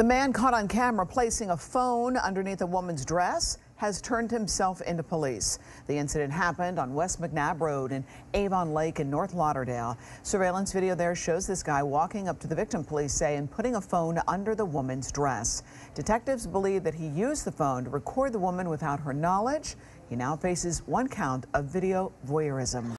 The man caught on camera placing a phone underneath a woman's dress has turned himself into police. The incident happened on West McNab Road in Avon Lake in North Lauderdale. Surveillance video there shows this guy walking up to the victim, police say, and putting a phone under the woman's dress. Detectives believe that he used the phone to record the woman without her knowledge. He now faces one count of video voyeurism.